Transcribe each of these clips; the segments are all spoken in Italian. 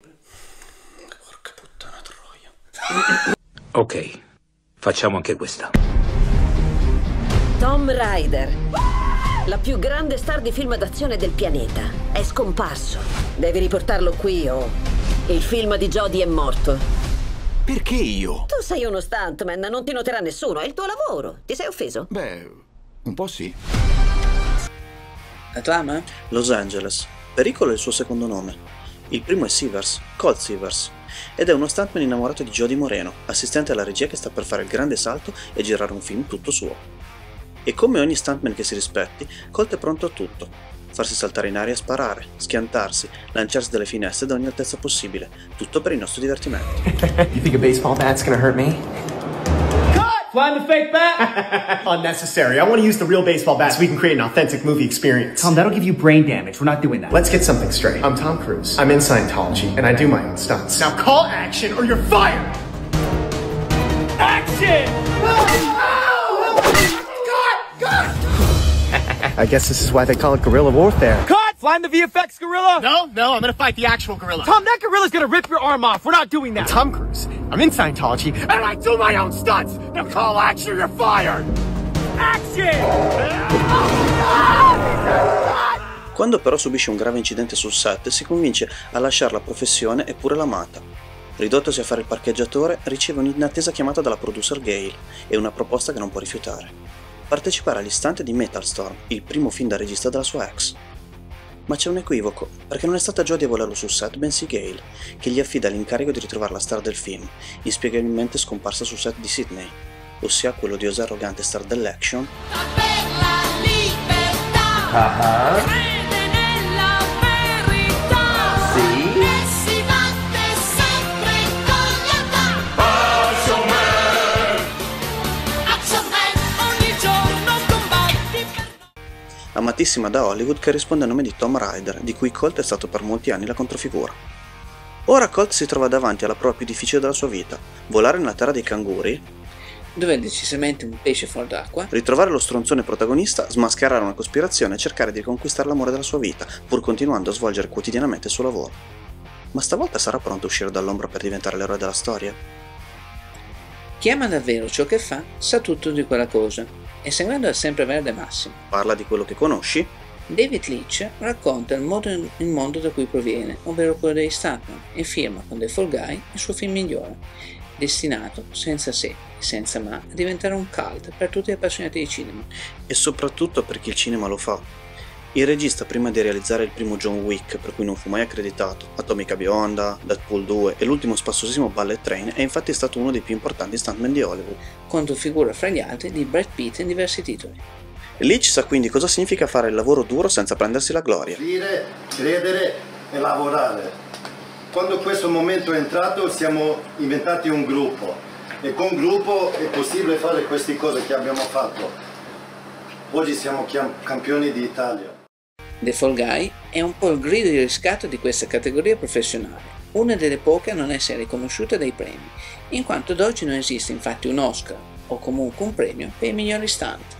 Porca puttana troia. Ok, facciamo anche questa. Tom Ryder, la più grande star di film d'azione del pianeta, è scomparso. Devi riportarlo qui o il film di Jodie è morto. Perché io? Tu sei uno stuntman, non ti noterà nessuno, è il tuo lavoro. Ti sei offeso? Beh, un po' sì. La trama? Los Angeles. Pericolo è il suo secondo nome. Il primo è Sivers, Colt Sivers, ed è uno stuntman innamorato di Jody Moreno, assistente alla regia che sta per fare il grande salto e girare un film tutto suo. E come ogni stuntman che si rispetti, Colt è pronto a tutto. Farsi saltare in aria e sparare, schiantarsi, lanciarsi dalle finestre da ogni altezza possibile, tutto per il nostro divertimento. You think a baseball bat's gonna hurt me? Flying the fake bat? Unnecessary. I want to use the real baseball bat so we can create an authentic movie experience. Tom, that'll give you brain damage. We're not doing that. Let's get something straight. I'm Tom Cruise. I'm in Scientology, and I do my own stunts. Now call action or you're fired! Action! I guess this is why they call it guerrilla warfare. Cut! Flying the VFX gorilla? No, no, I'm gonna fight the actual gorilla. Tom, that gorilla's gonna rip your arm off. We're not doing that. Tom Cruise. I'm in Scientology, and I do my own stunts. Now call action you're fired. Action! Quando però subisce un grave incidente sul set, si convince a lasciare la professione e pure l'amata. Ridottosi a fare il parcheggiatore, riceve un'inattesa chiamata dalla producer Gail e una proposta che non può rifiutare. Partecipare all'istante di Metal Storm, il primo film da regista della sua ex. Ma c'è un equivoco, perché non è stata Jodie a volerlo sul set, bensì Gail, che gli affida l'incarico di ritrovare la star del film, inspiegabilmente scomparsa sul set di Sydney, ossia quello di osè arrogante star dell'action libertà. Crede amatissima da Hollywood che risponde a nome di Tom Ryder, di cui Colt è stato per molti anni la controfigura. Ora Colt si trova davanti alla prova più difficile della sua vita, volare nella terra dei canguri, Dove è decisamente un pesce fuori d'acqua? ritrovare lo stronzone protagonista, smascherare una cospirazione e cercare di riconquistare l'amore della sua vita, pur continuando a svolgere quotidianamente il suo lavoro. Ma stavolta sarà pronto a uscire dall'ombra per diventare l'eroe della storia? Chi ama davvero ciò che fa sa tutto di quella cosa e seguendo il sempreverde massimo. Parla di quello che conosci? David Leitch racconta il, modo, il mondo da cui proviene, ovvero quello degli Statman, e firma con The Fall Guy il suo film migliore, destinato, senza se e senza ma, a diventare un cult per tutti gli appassionati di cinema. E soprattutto per chi il cinema lo fa. Il regista, prima di realizzare il primo John Wick, per cui non fu mai accreditato, Atomica Bionda, Deadpool 2 e l'ultimo spassosissimo Ballet Train, è infatti stato uno dei più importanti stuntman di Hollywood. Controfigura fra gli altri di Brad Pitt in diversi titoli. Leach sa quindi cosa significa fare il lavoro duro senza prendersi la gloria. Dire, credere e lavorare. Quando questo momento è entrato siamo inventati un gruppo e con gruppo è possibile fare queste cose che abbiamo fatto. Oggi siamo campioni d'Italia. The Fall Guy è un po' il grido di riscatto di questa categoria professionale, una delle poche a non essere riconosciuta dai premi, in quanto ad oggi non esiste infatti un Oscar o comunque un premio per i migliori stunt.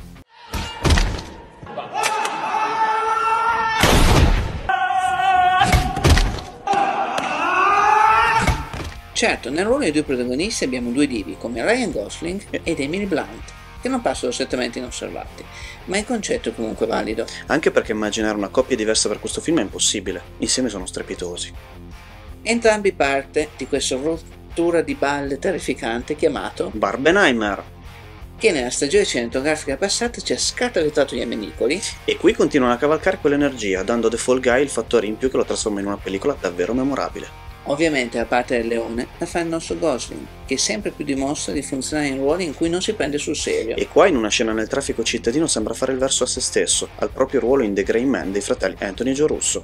Certo, nel ruolo dei due protagonisti abbiamo due divi come Ryan Gosling ed Emily Blunt, che non passano certamente inosservati, ma il concetto è comunque valido. Anche perché immaginare una coppia diversa per questo film è impossibile, insieme sono strepitosi. Entrambi parte di questa rottura di balle terrificante chiamato Barbenheimer! che nella stagione cinematografica passata ci ha scatalizzato gli amenicoli E qui continuano a cavalcare quell'energia, dando a The Fall Guy il fattore in più che lo trasforma in una pellicola davvero memorabile. Ovviamente la parte del leone la fa il nostro Gosling, che sempre più dimostra di funzionare in ruoli in cui non si prende sul serio. E qua in una scena nel traffico cittadino sembra fare il verso a se stesso, al proprio ruolo in The Grey Man dei fratelli Anthony e Joe Russo.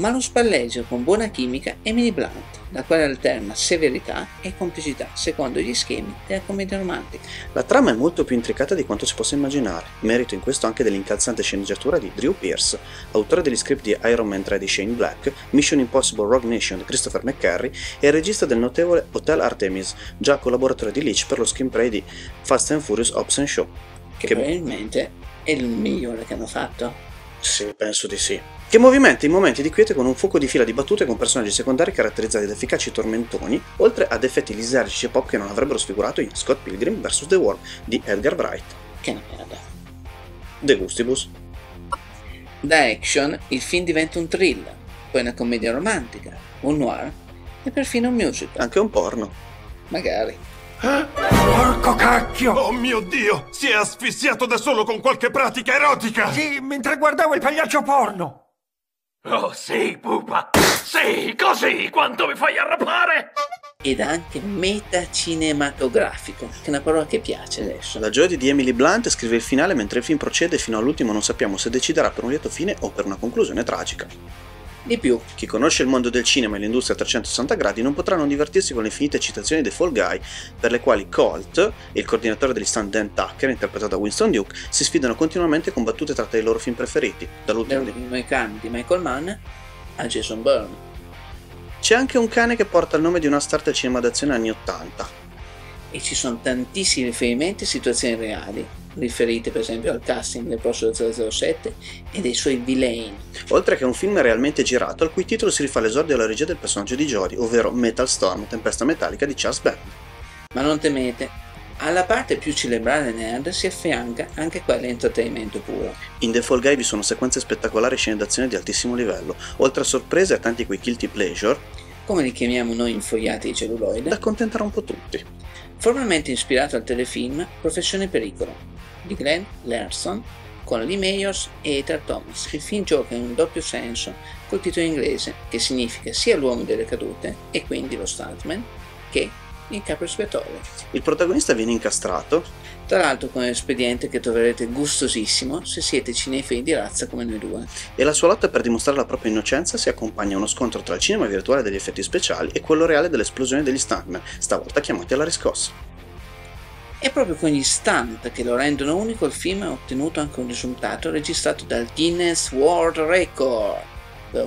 Ma lo spalleggia con buona chimica Emily Blunt, la quale alterna severità e complicità secondo gli schemi della commedia romantica. La trama è molto più intricata di quanto si possa immaginare, merito in questo anche dell'incalzante sceneggiatura di Drew Pierce, autore degli script di Iron Man 3 di Shane Black, Mission Impossible Rogue Nation di Christopher McCarry e regista del notevole Hotel Artemis, già collaboratore di Leach per lo screenplay di Fast and Furious Ops and Show. Che, Che- probabilmente è il migliore che hanno fatto. Sì, penso di sì. Che movimenta in momenti di quiete con un fuoco di fila di battute con personaggi secondari caratterizzati da efficaci tormentoni, oltre ad effetti lisergici e pop che non avrebbero sfigurato in Scott Pilgrim vs. The World di Edgar Wright. Che merda. De Gustibus. Da action il film diventa un thriller, poi una commedia romantica, un noir e perfino un musical. Anche un porno. Magari. Porco cacchio! Oh mio Dio! Si è asfissiato da solo con qualche pratica erotica! Sì, mentre guardavo il pagliaccio porno! Oh sì, pupa! Sì, così! Quanto mi fai arrapare! Ed anche metacinematografico, che è una parola che piace adesso. La gioia di Emily Blunt scrive il finale mentre il film procede e fino all'ultimo non sappiamo se deciderà per un lieto fine o per una conclusione tragica. Di più, Chi conosce il mondo del cinema e l'industria a 360 gradi non potrà non divertirsi con le infinite citazioni dei Fall Guy, per le quali Colt e il coordinatore degli stunt Dan Tucker, interpretato da Winston Duke, si sfidano continuamente con battute tratte dai loro film preferiti, dall'ultimo di... Moicani di Michael Mann a Jason Bourne. C'è anche un cane che porta il nome di una star del cinema d'azione anni 80. E ci sono tantissimi riferimenti a situazioni reali, riferite per esempio al casting del prossimo 007 e dei suoi villain. Oltre che un film realmente girato, al cui titolo si rifà l'esordio alla regia del personaggio di Jodie, ovvero Metal Storm, Tempesta Metallica di Charles Band. Ma non temete, alla parte più celebrale nerd si affianca anche quella intrattenimento puro. In The Fall Guy vi sono sequenze spettacolari e scene d'azione di altissimo livello, oltre a sorprese e a tanti quei guilty pleasure come li chiamiamo noi infogliati di celluloide, da accontentare un po' tutti. Formalmente ispirato al telefilm Professione Pericolo di Glenn Larson con Lee Mayors e Ethan Thomas. Il film gioca in un doppio senso col titolo inglese che significa sia l'uomo delle cadute e quindi lo stuntman che il capo espiatorio. Il protagonista viene incastrato, Tra l'altro con un espediente che troverete gustosissimo se siete cinefili di razza come noi due. e la sua lotta per dimostrare la propria innocenza si accompagna a uno scontro tra il cinema virtuale degli effetti speciali e quello reale dell'esplosione degli stuntman, stavolta chiamati alla riscossa. È proprio con gli stunt che lo rendono unico il film ha ottenuto anche un risultato registrato dal Guinness World Record,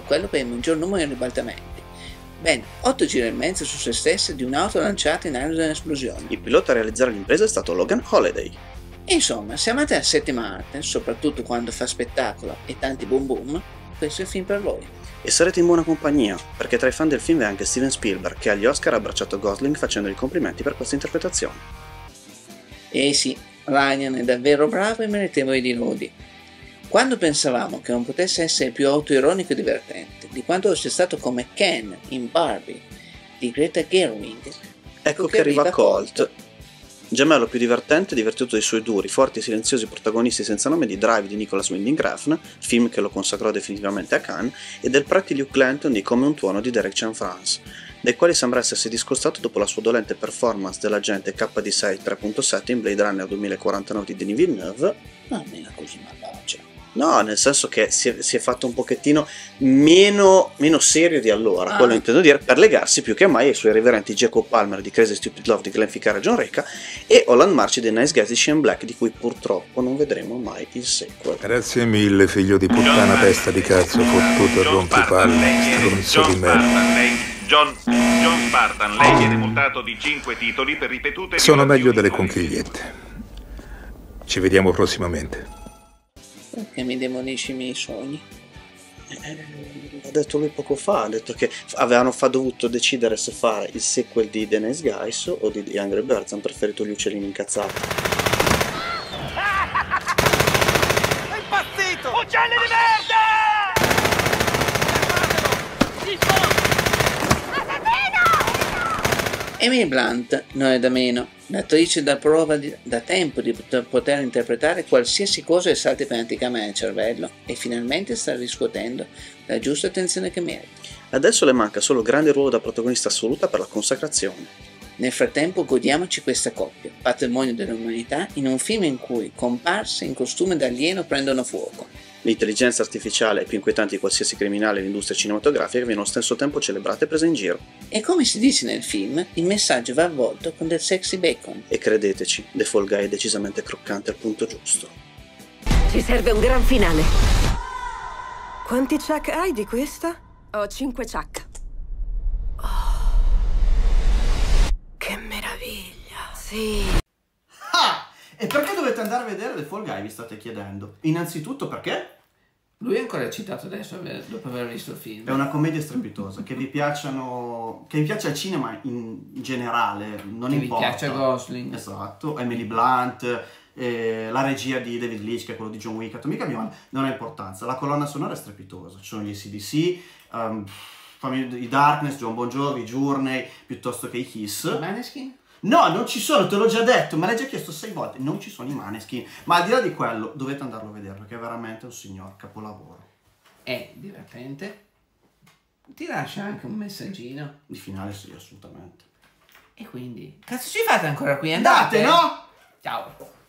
quello per il maggior numero di ribaltamenti. Ben 8 giri e mezzo su se stesse di un'auto lanciata in aria da un'esplosione. Il pilota a realizzare l'impresa è stato Logan Holiday. E insomma, se amate la settima arte, soprattutto quando fa spettacolo e tanti boom boom, questo è il film per voi. E sarete in buona compagnia, perché tra i fan del film è anche Steven Spielberg, che agli Oscar ha abbracciato Gosling facendogli complimenti per questa interpretazione. E sì, Ryan è davvero bravo e meritevole di lodi. Quando pensavamo che non potesse essere più autoironico e divertente di quanto sia stato come Ken in Barbie di Greta Gerwig, Ecco che arriva Colt, gemello più divertente e divertito dei suoi duri, forti e silenziosi protagonisti senza nome di Drive di Nicholas Winding Refn, film che lo consacrò definitivamente a Cannes, e del Pretty Luke Clanton di Come un tuono di Derek Chan France, dai quali sembra essersi discostato dopo la sua dolente performance dell'agente KD6 3.7 in Blade Runner 2049 di Denis Villeneuve, non era così malvagia. No, nel senso che si è, si è fatto un pochettino meno, meno serio di allora, Ah. quello intendo dire, per legarsi più che mai ai suoi reverenti Jacob Palmer di Crazy Stupid Love di Glenn Ficarra e John Reca e Holland Marchi dei Nice Guys di Shane Black di cui purtroppo non vedremo mai il sequel. Grazie mille, figlio di puttana, testa di cazzo, fottuto e rompipalle, stronzo di merda. John, John Spartan, lei viene multato di 5 titoli per ripetute Sono meglio delle con- conchigliette. Ci vediamo prossimamente. Perché mi demonisci i miei sogni? L'ha detto lui poco fa, ha detto che avevano fa- dovuto decidere se fare il sequel di The Nice Guys o di The Angry Birds, hanno preferito gli uccellini incazzati. È impazzito! Uccelli di merda! Emily Blunt non è da meno, l'attrice da prova di- da tempo di poter, poter interpretare qualsiasi cosa che salti praticamente nel cervello e finalmente sta riscuotendo la giusta attenzione che merita. Adesso le manca solo il grande ruolo da protagonista assoluta per la consacrazione. Nel frattempo godiamoci questa coppia, patrimonio dell'umanità, in un film in cui comparse in costume d'alieno prendono fuoco. L'intelligenza artificiale è più inquietante di qualsiasi criminale nell'industria cinematografica viene allo stesso tempo celebrata e presa in giro. E come si dice nel film, il messaggio va avvolto con del sexy bacon. E credeteci, The Fall Guy è decisamente croccante al punto giusto. Ci serve un gran finale. Quanti chuck hai di questa? Ho 5 chuck. Che meraviglia. Sì. E perché dovete andare a vedere The Fall Guy, vi state chiedendo? Innanzitutto perché? Lui è ancora eccitato adesso aver- dopo aver visto il film. È una commedia strepitosa, che vi piacciono, che vi piace al cinema in generale, non Che vi importa. piaccia Gosling. Esatto, Emily Blunt, eh, la regia di David Leitch, che è quello di John Wick, Atomica Beyond, non ha importanza. La colonna sonora è strepitosa, ci sono gli ACDC, um, fammi- i Darkness, John Bon Jovi, i Journey, piuttosto che i Kiss. Maneskin? No, non ci sono, te l'ho già detto, me l'hai già chiesto sei volte, non ci sono i Maneskin. Ma al di là di quello, dovete andarlo a vedere, perché è veramente un signor capolavoro. È divertente. Ti lascia anche un messaggino. Il finale sì, assolutamente. E quindi... Cazzo ci fate ancora qui? Andate, Andate, no? Ciao.